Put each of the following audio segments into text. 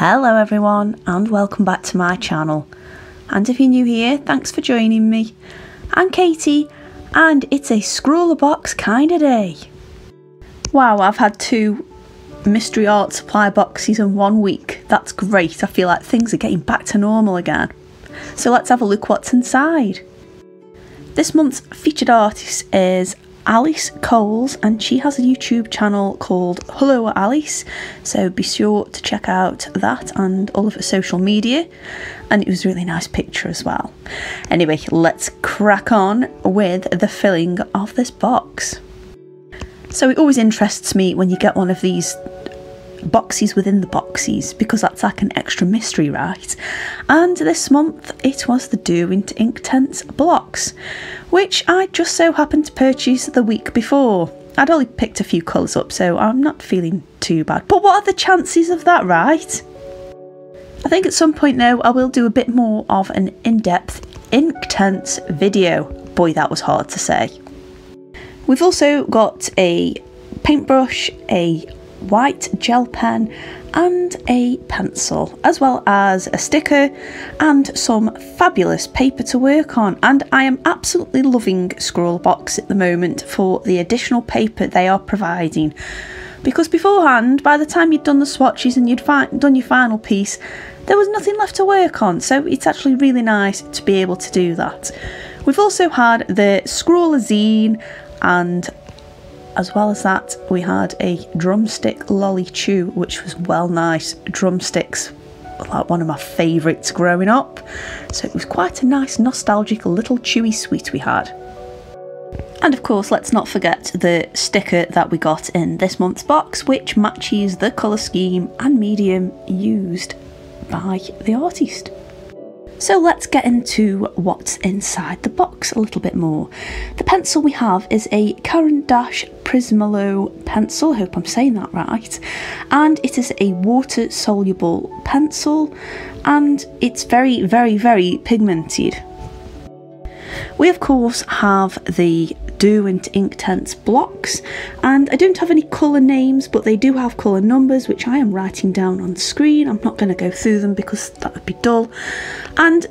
Hello everyone and welcome back to my channel. And if you're new here, thanks for joining me. I'm Katy and it's a Scrawlrbox kind of day. Wow, I've had two mystery art supply boxes in one week. That's great. I feel like things are getting back to normal again. So let's have a look what's inside. This month's featured artist is Alice Coles, and she has a YouTube channel called Hello Alice. So be sure to check out that and all of her social media. And it was a really nice picture as well. Anyway, let's crack on with the filling of this box. So it always interests me when you get one of these boxes within the boxes because that's like an extra mystery, right? And this month it was the Derwent Inktense blocks, which I just so happened to purchase the week before. I'd only picked a few colours up, so I'm not feeling too bad. But what are the chances of that, right? I think at some point though, I will do a bit more of an in-depth ink Inktense video. Boy, that was hard to say. We've also got a paintbrush, a white gel pen and a pencil, as well as a sticker and some fabulous paper to work on. And I am absolutely loving Scrawlrbox at the moment for the additional paper they are providing. Because beforehand, by the time you'd done the swatches and you'd done your final piece, there was nothing left to work on, so it's actually really nice to be able to do that. We've also had the Scrawlr Zine and as well as that, we had a drumstick lolly chew, which was well nice. Drumsticks like one of my favourites growing up. So it was quite a nice nostalgic little chewy sweet we had. And of course, let's not forget the sticker that we got in this month's box, which matches the colour scheme and medium used by the artist. So let's get into what's inside the box a little bit more. The pencil we have is a Caran d'Ache Prismalo pencil, hope I'm saying that right, and it is a water soluble pencil and it's very, very, very pigmented. We of course have the Derwent Inktense blocks and I don't have any colour names but they do have colour numbers which I am writing down on screen. I'm not going to go through them because that would be dull and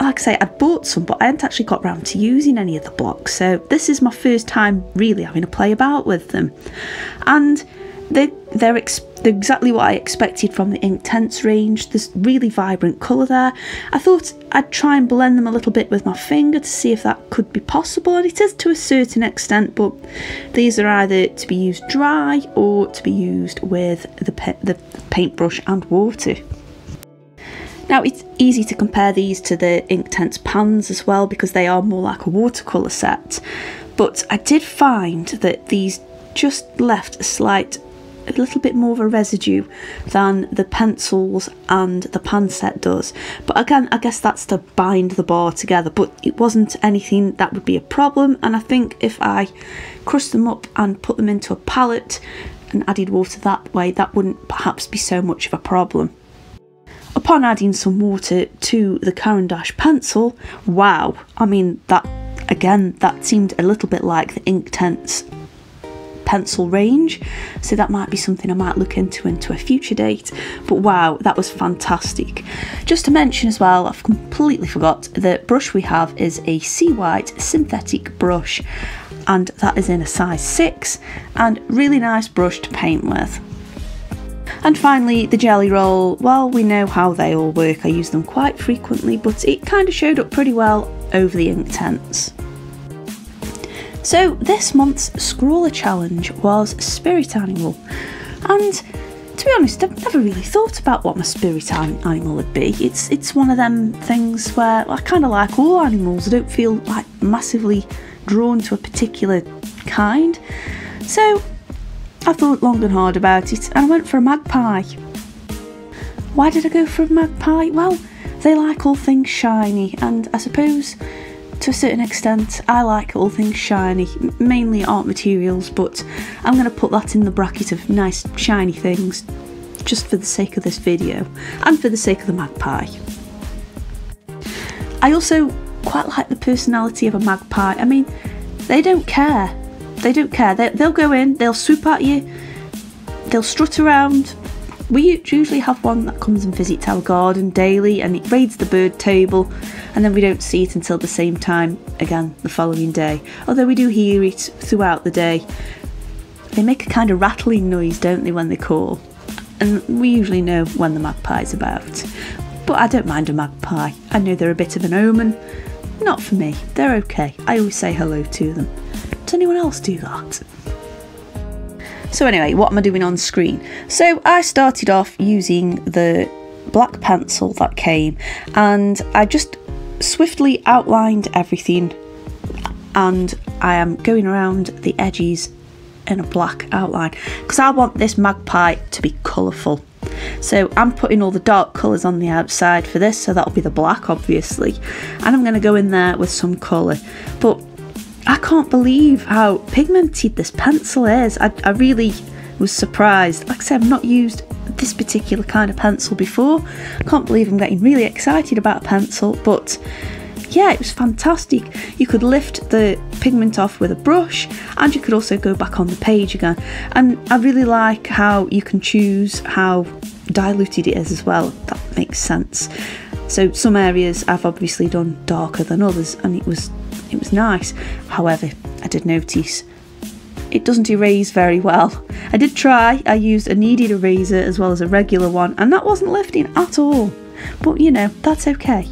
like I say, I'd bought some, but I hadn't actually got round to using any of the blocks. So this is my first time really having a play about with them. And they, they're, they're exactly what I expected from the Inktense range. There's really vibrant colour there. I thought I'd try and blend them a little bit with my finger to see if that could be possible, and it is to a certain extent, but these are either to be used dry or to be used with the, the paintbrush and water. Now it's easy to compare these to the Inktense pans as well because they are more like a watercolour set, but I did find that these just left a slight a little bit more of a residue than the pencils and the pan set does. But again, I guess that's to bind the bar together, but it wasn't anything that would be a problem. And I think if I crushed them up and put them into a palette and added water that way, that wouldn't perhaps be so much of a problem. Upon adding some water to the Caran d'Ache pencil, wow, I mean, that again, that seemed a little bit like the Inktense pencil range so that might be something I might look into into a future date but wow that was fantastic just to mention as well I've completely forgot the brush we have is a Seawhite synthetic brush and that is in a size 6 and really nice brush to paint with and finally, the Gelly Roll. Well, we know how they all work. I use them quite frequently, but it kind of showed up pretty well over the Inktense. So this month's Scrawlr Challenge was Spirit Animal, and to be honest, I've never really thought about what my spirit animal would be. It's it's one of them things where I kind of like all animals. I don't feel like massively drawn to a particular kind. So I thought long and hard about it, and I went for a magpie. Why did I go for a magpie? Well, they like all things shiny, and I suppose to a certain extent, I like all things shiny, mainly art materials, but I'm going to put that in the bracket of nice shiny things just for the sake of this video and for the sake of the magpie. I also quite like the personality of a magpie. I mean, they don't care. They don't care. They, will go in, they'll swoop at you, they'll strut around, we usually have one that comes and visits our garden daily and it raids the bird table and then we don't see it until the same time again the following day. Although we do hear it throughout the day. They make a kind of rattling noise, don't they, when they call? And we usually know when the magpie's about. But I don't mind a magpie. I know they're a bit of an omen. Not for me. They're okay. I always say hello to them. Does anyone else do that? So anyway, what am I doing on screen? So I started off using the black pencil that came and I just swiftly outlined everything and I am going around the edges in a black outline because I want this magpie to be colourful. So I'm putting all the dark colours on the outside for this, so that'll be the black obviously. And I'm going to go in there with some colour. But I can't believe how pigmented this pencil is. I, I really was surprised. Like I said, I've not used this particular kind of pencil before. Can't believe I'm getting really excited about a pencil, but yeah, it was fantastic. You could lift the pigment off with a brush and you could also go back on the page again. And I really like how you can choose how diluted it is as well. That makes sense. So some areas I've obviously done darker than others and it was it was nice. However, I did notice it doesn't erase very well. I did try, I used a kneaded eraser as well as a regular one, and that wasn't lifting at all. But you know, that's okay.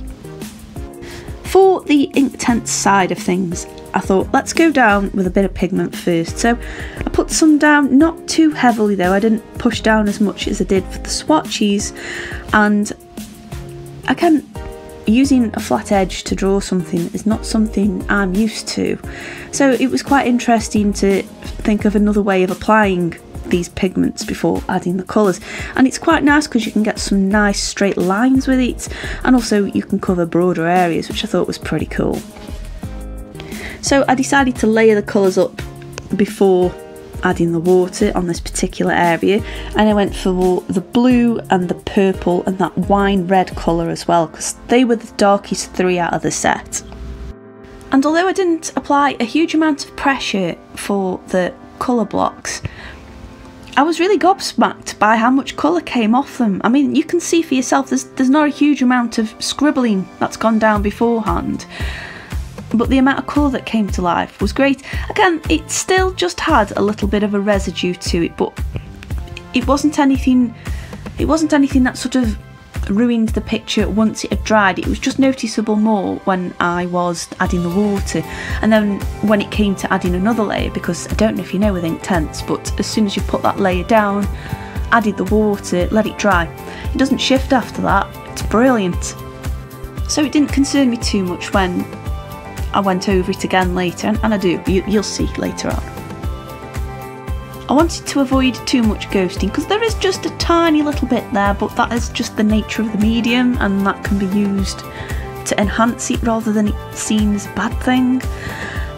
For the Inktense side of things, I thought let's go down with a bit of pigment first. So I put some down, not too heavily though, I didn't push down as much as I did for the swatches, and I can using a flat edge to draw something is not something I'm used to. So it was quite interesting to think of another way of applying these pigments before adding the colours and it's quite nice because you can get some nice straight lines with it and also you can cover broader areas which I thought was pretty cool. So I decided to layer the colours up before adding the water on this particular area and I went for the blue and the purple and that wine red colour as well because they were the darkest three out of the set. And although I didn't apply a huge amount of pressure for the colour blocks, I was really gobsmacked by how much colour came off them. I mean, you can see for yourself there's, there's not a huge amount of scribbling that's gone down beforehand but the amount of colour that came to life was great. Again, it still just had a little bit of a residue to it, but it wasn't anything. It wasn't anything that sort of ruined the picture once it had dried. It was just noticeable more when I was adding the water, and then when it came to adding another layer, because I don't know if you know with Inktense, but as soon as you put that layer down, added the water, let it dry, it doesn't shift after that. It's brilliant. So it didn't concern me too much when I went over it again later, and I do, you, you'll see later on. I wanted to avoid too much ghosting because there is just a tiny little bit there, but that is just the nature of the medium and that can be used to enhance it rather than it seems a bad thing.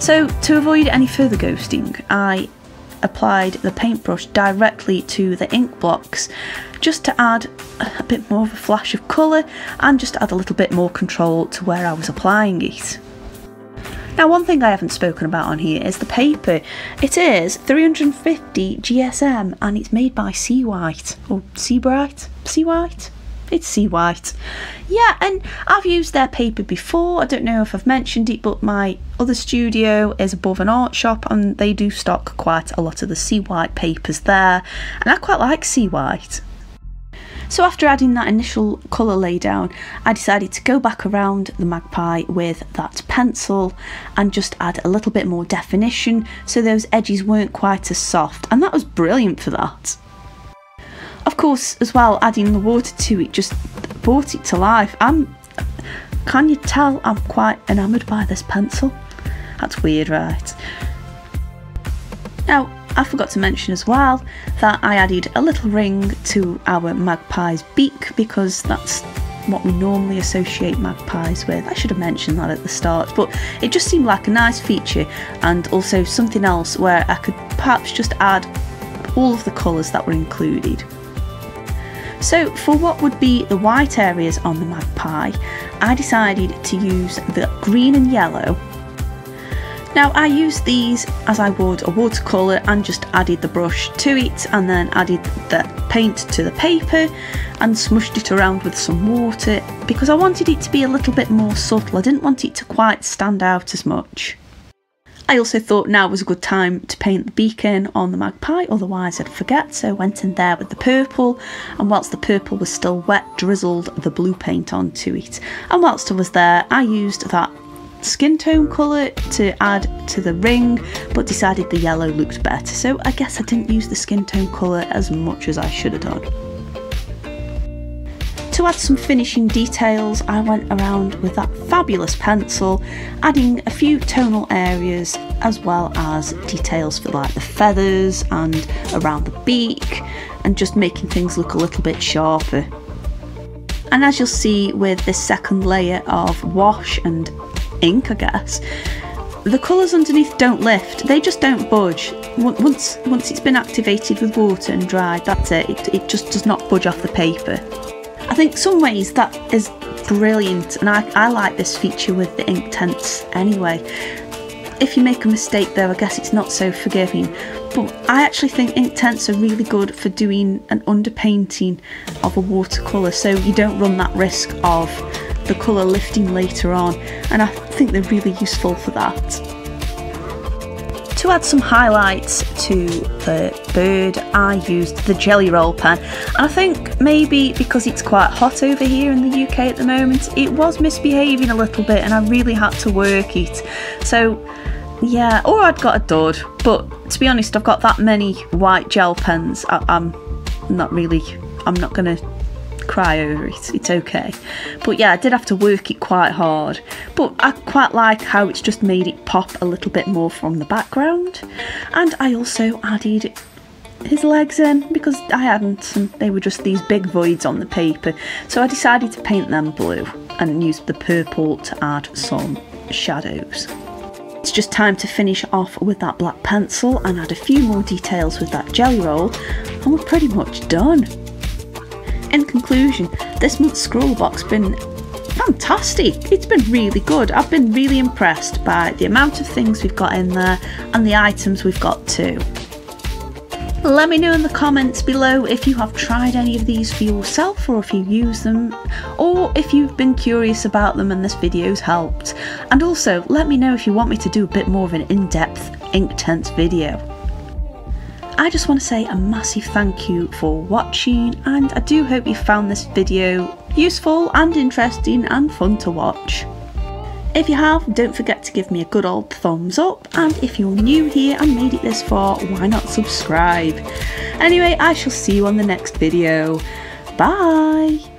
So, to avoid any further ghosting, I applied the paintbrush directly to the ink blocks just to add a bit more of a flash of colour and just add a little bit more control to where I was applying it. Now, one thing I haven't spoken about on here is the paper. It is 350 GSM and it's made by Seawhite or oh, Seabright. Seawhite? It's Seawhite. Yeah, and I've used their paper before. I don't know if I've mentioned it, but my other studio is above an art shop and they do stock quite a lot of the Seawhite papers there. And I quite like Seawhite. So after adding that initial colour laydown, I decided to go back around the magpie with that pencil and just add a little bit more definition so those edges weren't quite as soft and that was brilliant for that. Of course, as well, adding the water to it just brought it to life. I'm, can you tell I'm quite enamoured by this pencil? That's weird, right? Now, I forgot to mention as well that I added a little ring to our magpie's beak because that's what we normally associate magpies with. I should have mentioned that at the start, but it just seemed like a nice feature and also something else where I could perhaps just add all of the colours that were included. So for what would be the white areas on the magpie, I decided to use the green and yellow Now I used these as I would a watercolour and just added the brush to it and then added the paint to the paper and smushed it around with some water because I wanted it to be a little bit more subtle. I didn't want it to quite stand out as much. I also thought now was a good time to paint the beacon on the magpie, otherwise I'd forget, so I went in there with the purple, and whilst the purple was still wet, drizzled the blue paint onto it. And whilst I was there, I used that skin tone colour to add to the ring, but decided the yellow looked better, so I guess I didn't use the skin tone colour as much as I should have done. To add some finishing details, I went around with that fabulous pencil, adding a few tonal areas as well as details for like the feathers and around the beak and just making things look a little bit sharper. And as you'll see with this second layer of wash and ink, I guess, the colours underneath don't lift, they just don't budge. Once, once it's been activated with water and dried, that's it. it, it just does not budge off the paper. I think some ways that is brilliant and I, I like this feature with the Inktense anyway. If you make a mistake though, I guess it's not so forgiving. But I actually think Inktense are really good for doing an underpainting of a watercolour so you don't run that risk of the colour lifting later on and I think they're really useful for that. To add some highlights to the bird, I used the Gelly Roll pen. I think maybe because it's quite hot over here in the UK at the moment, it was misbehaving a little bit and I really had to work it. So yeah, or I'd got a dud. But to be honest, I've got that many white gel pens. I, I'm not really, I'm not to cry over it, it's okay. But yeah, I did have to work it quite hard. But I quite like how it's just made it pop a little bit more from the background. And I also added his legs in because I hadn't and they were just these big voids on the paper. So I decided to paint them blue and use the purple to add some shadows. It's just time to finish off with that black pencil and add a few more details with that Gelly Roll and we're pretty much done. In conclusion, this month's Scrawlrbox been fantastic. It's been really good. I've been really impressed by the amount of things we've got in there and the items we've got too. Let me know in the comments below if you have tried any of these for yourself or if you use them or if you've been curious about them and this video's helped. And also let me know if you want me to do a bit more of an in-depth Inktense video. I just want to say a massive thank you for watching and I do hope you found this video useful and interesting and fun to watch. If you have, don't forget to give me a good old thumbs up and if you're new here and made it this far, why not subscribe? Anyway, I shall see you on the next video. Bye!